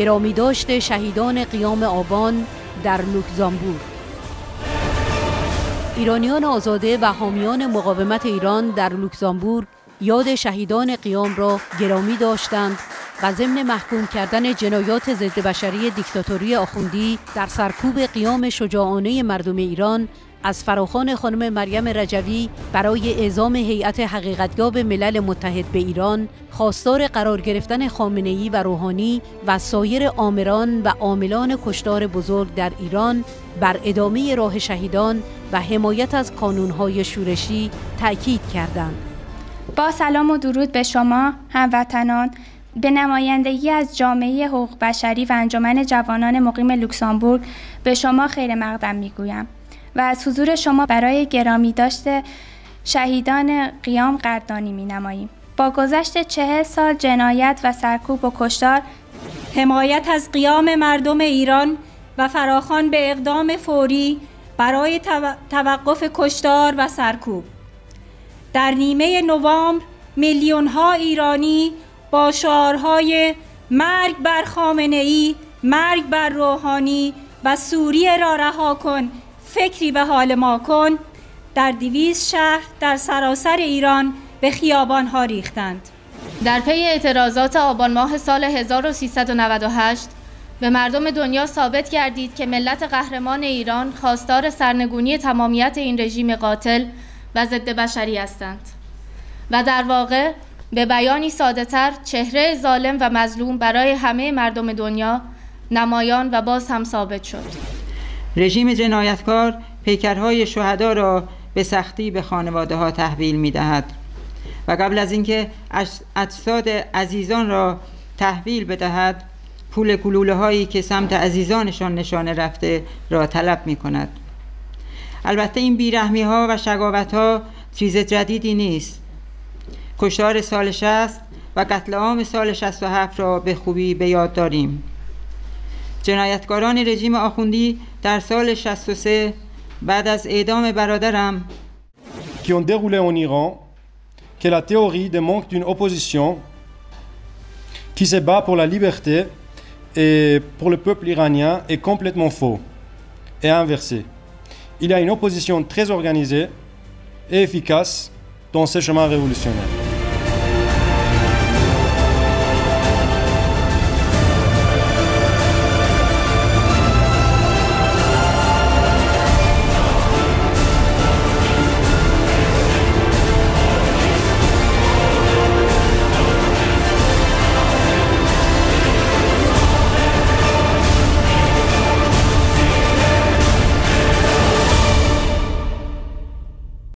گرامی داشت شهیدان قیام آبان در لوکزامبورگ. ایرانیان آزاده و حامیان مقاومت ایران در لوکزامبورگ یاد شهیدان قیام را گرامی داشتند و ضمن محکوم کردن جنایات ضد بشری دیکتاتوری آخوندی در سرکوب قیام شجاعانه مردم ایران از فراخان خانم مریم رجوی برای اعزام هیئت حقیقتیاب ملل متحد به ایران خواستار قرار گرفتن خامنه‌ای و روحانی و سایر آمران و عاملان کشتار بزرگ در ایران بر ادامه راه شهیدان و حمایت از کانونهای شورشی تأکید کردند. با سلام و درود به شما هموطنان به نمایندگی از جامعه حقوق بشری و انجمن جوانان مقیم لوکسامبورگ به شما خیر مقدم می‌گویم و از حضور شما برای گرامی داشته شهیدان قیام قدردانی می نماییم. با گذشت چهل سال جنایت و سرکوب و کشتار حمایت از قیام مردم ایران و فراخان به اقدام فوری برای توقف کشتار و سرکوب در نیمه نوامبر میلیون ها ایرانی با شعارهای مرگ بر خامنه ای، مرگ بر روحانی و سوریه را رها کن فکری به حال ما کن. در دیویز شهر در سراسر ایران به خیابان ها ریختند. در پی اعتراضات آبان ماه سال 1398 به مردم دنیا ثابت گردید که ملت قهرمان ایران خواستار سرنگونی تمامیت این رژیم قاتل و ضد بشری هستند. و در واقع به بیانی ساده تر چهره ظالم و مظلوم برای همه مردم دنیا نمایان و باز هم ثابت شد. رژیم جنایتکار پیکرهای شهدا را به سختی به خانواده ها تحویل می دهد و قبل از اینکه اجساد عزیزان را تحویل بدهد پول گلوله هایی که سمت عزیزانشان نشانه رفته را طلب می کند البته این بیرحمی ها و شقاوت ها چیز جدیدی نیست. کشتار سال 60 و قتل عام سال 67 را به خوبی به یاد داریم. جنایتکاران رژیم آخوندی در سال 63 بعد از اعدام برادرم qui ont déroulé en Iran que la théorie de manque d'une opposition qui se bat pour la liberté et pour le peuple iranien est complètement faux et inversé. Il y a une opposition très organisée et efficace dans ce chemin révolutionnaire.